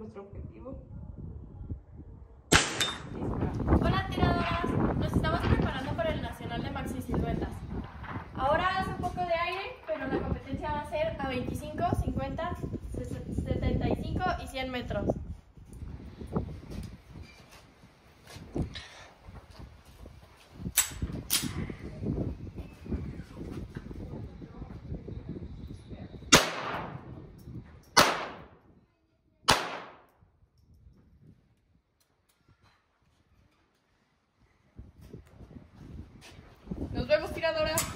nuestro objetivo. Hola tiradoras, nos estamos preparando para el Nacional de Maxi Siluetas. Ahora hace un poco de aire, pero la competencia va a ser a 25, 50, 75 y 100 metros. Tiradoras.